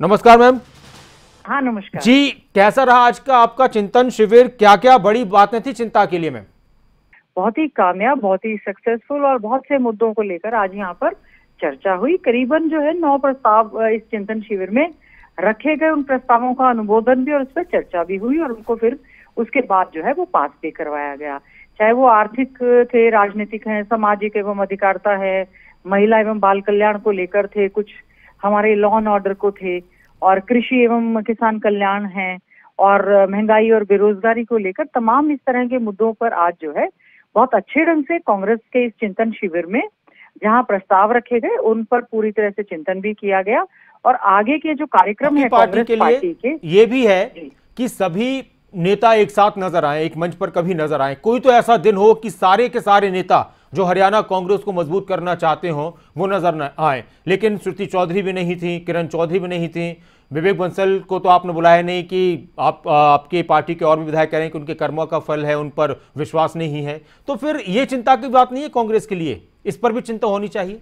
नमस्कार मैम। हाँ नमस्कार। जी कैसा रहा आज का आपका चिंतन शिविर? क्या क्या बड़ी बातें थी चिंता के लिए मैम? बहुत ही कामयाब बहुत ही सक्सेसफुल और बहुत से मुद्दों को लेकर आज यहाँ पर चर्चा हुई। करीबन जो है नौ प्रस्ताव इस चिंतन शिविर में रखे गए। उन प्रस्तावों का अनुमोदन भी और उस पर चर्चा भी हुई और उनको फिर उसके बाद जो है वो पास भी करवाया गया। चाहे वो आर्थिक थे राजनीतिक है सामाजिक एवं अधिकारता है महिला एवं बाल कल्याण को लेकर थे कुछ हमारे लॉ एंड ऑर्डर को थे और कृषि एवं किसान कल्याण है और महँगाई और बेरोजगारी को लेकर तमाम इस तरह के मुद्दों पर आज जो है बहुत अच्छे ढंग से कांग्रेस के इस चिंतन शिविर में जहाँ प्रस्ताव रखे गए उन पर पूरी तरह से चिंतन भी किया गया और आगे के जो कार्यक्रम है पार्टी के पार्टी के ये भी है। कि सभी नेता एक साथ नज़र आए एक मंच पर कभी नज़र आए कोई तो ऐसा दिन हो कि सारे के सारे नेता जो हरियाणा कांग्रेस को मज़बूत करना चाहते हो, वो नज़र न आए। लेकिन श्रुति चौधरी भी नहीं थी, किरण चौधरी भी नहीं थी। विवेक बंसल को तो आपने बुलाया नहीं कि आप आपके पार्टी के और भी विधायक कह रहे हैं कि उनके कर्मों का फल है, उन पर विश्वास नहीं है। तो फिर ये चिंता की बात नहीं है कांग्रेस के लिए? इस पर भी चिंता होनी चाहिए।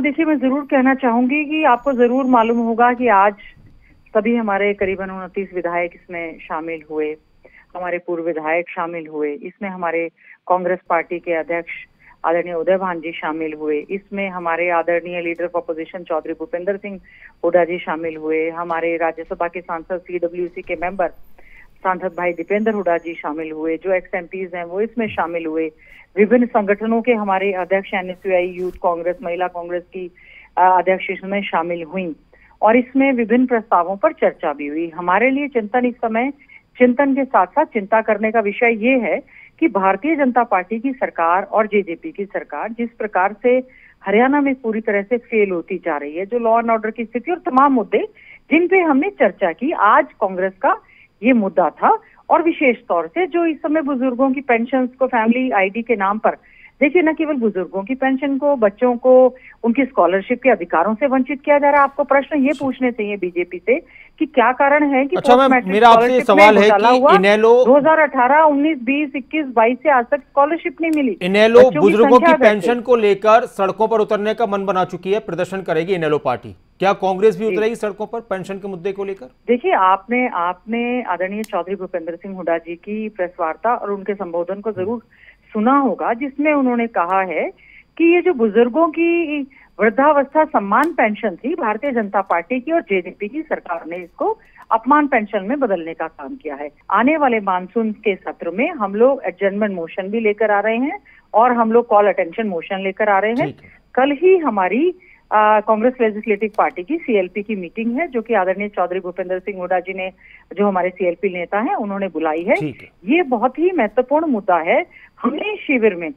देखिए, मैं ज़रूर कहना चाहूँगी कि आपको ज़रूर मालूम होगा कि आज सभी हमारे करीबन उनतीस विधायक इसमें शामिल हुए। हमारे पूर्व विधायक शामिल हुए। इसमें हमारे कांग्रेस पार्टी के अध्यक्ष आदरणीय उदय भान जी शामिल हुए। इसमें हमारे आदरणीय leader of opposition Chaudhary Bhupender Singh Hooda ji शामिल हुए। हमारे राज्यसभा के सांसद सीडब्ल्यूसी के मेंबर सांसद भाई दीपेंद्र हुडा जी शामिल हुए, जो एक्स एमपीज हैं, वो इसमें शामिल हुए। विभिन्न संगठनों के हमारे अध्यक्ष एनएसयूआई यूथ कांग्रेस महिला कांग्रेस की अध्यक्ष इसमें शामिल हुई। और इसमें विभिन्न प्रस्तावों पर चर्चा भी हुई। हमारे लिए चिंतन इस समय चिंतन के साथ साथ चिंता करने का विषय ये है कि भारतीय जनता पार्टी की सरकार और जेजेपी की सरकार जिस प्रकार से हरियाणा में पूरी तरह से फेल होती जा रही है, जो लॉ एंड ऑर्डर की स्थिति और तमाम मुद्दे जिन पे हमने चर्चा की, आज कांग्रेस का ये मुद्दा था और विशेष तौर से जो इस समय बुज़ुर्गों की पेंशन को फैमिली आईडी के नाम पर देखिए न केवल बुज़ुर्गों की पेंशन को बच्चों को उनकी स्कॉलरशिप के अधिकारों से वंचित किया जा रहा है। आपको प्रश्न ये पूछने चाहिए बीजेपी से कि क्या कारण है कि अच्छा, मैम, मेरा आपसे ये सवाल है कि इनेलो- 2018, 19, 20, 21, 22 से आज तक स्कॉलरशिप नहीं मिली। इनेलो बुज़ुर्गों की। पेंशन को लेकर सड़कों पर उतरने का मन बना चुकी है प्रदर्शन करेगी इनेलो पार्टी। क्या कांग्रेस भी उतरेगी सड़कों पर पेंशन के मुद्दे को लेकर? देखिए आपने आपने आदरणीय चौधरी भूपेंद्र सिंह हुडा जी की प्रेस वार्ता और उनके संबोधन को ज़रूर सुना होगा जिसमें उन्होंने कहा है कि ये जो बुज़ुर्गों की वृद्धावस्था सम्मान पेंशन थी भारतीय जनता पार्टी की और जेजेपी की सरकार ने इसको अपमान पेंशन में बदलने का काम किया है। आने वाले मानसून के सत्र में हम लोग एडजमेंट मोशन भी लेकर आ रहे हैं और हम लोग कॉल अटेंशन मोशन लेकर आ रहे हैं। कल ही हमारी कांग्रेस लेजिस्लेटिव पार्टी की सीएलपी की मीटिंग है जो कि आदरणीय चौधरी भूपेंद्र सिंह हुडा जी ने जो हमारे सीएलपी नेता हैं उन्होंने बुलाई है। ये बहुत ही महत्वपूर्ण मुद्दा है हमने शिविर में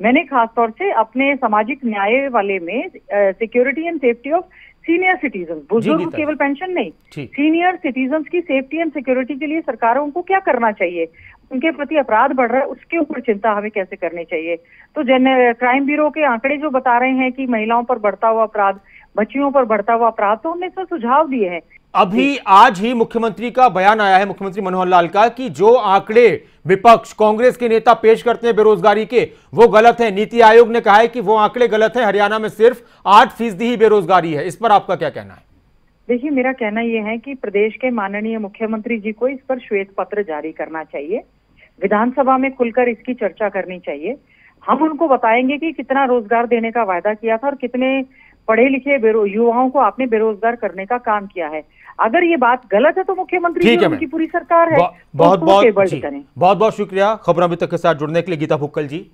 मैंने खासतौर से अपने सामाजिक न्याय वाले में security and safety of senior citizen बुज़ुर्ग केवल पेंशन नहीं। सीनियर सिटीजन की सेफ्टी एंड सिक्योरिटी के लिए सरकारों को क्या करना चाहिए? उनके प्रति अपराध बढ़ रहा है उसके ऊपर चिंता हमें कैसे करनी चाहिए? तो जन क्राइम ब्यूरो के आंकड़े जो बता रहे हैं कि महिलाओं पर बढ़ता हुआ अपराध बच्चियों पर बढ़ता हुआ अपराध तो हमने इसमें सुझाव दिए हैं। अभी आज ही मुख्यमंत्री का बयान आया है मुख्यमंत्री मनोहर लाल का कि जो आंकड़े विपक्ष, कांग्रेस के नेता पेश करते हैं बेरोजगारी के। वो गलत है। नीति आयोग ने कहा है कि वो आंकड़े गलत है। हरियाणा में सिर्फ़ आठ फ़ीसदी ही बेरोजगारी है। इस पर आपका क्या कहना है? देखिए, मेरा कहना यह है कि प्रदेश के माननीय मुख्यमंत्री जी को इस पर श्वेत पत्र जारी करना चाहिए। विधानसभा में खुलकर इसकी चर्चा करनी चाहिए। हम उनको बताएँगे कि कितना रोज़गार देने का वायदा किया था और कितने पढ़े लिखे युवाओं को आपने बेरोजगार करने का काम किया है। अगर ये बात गलत है तो मुख्यमंत्री की उनकी पूरी सरकार है। बहुत तो बहुत करें। बहुत बहुत शुक्रिया। खबर अभी तक के साथ जुड़ने के लिए गीता फुक्कल जी।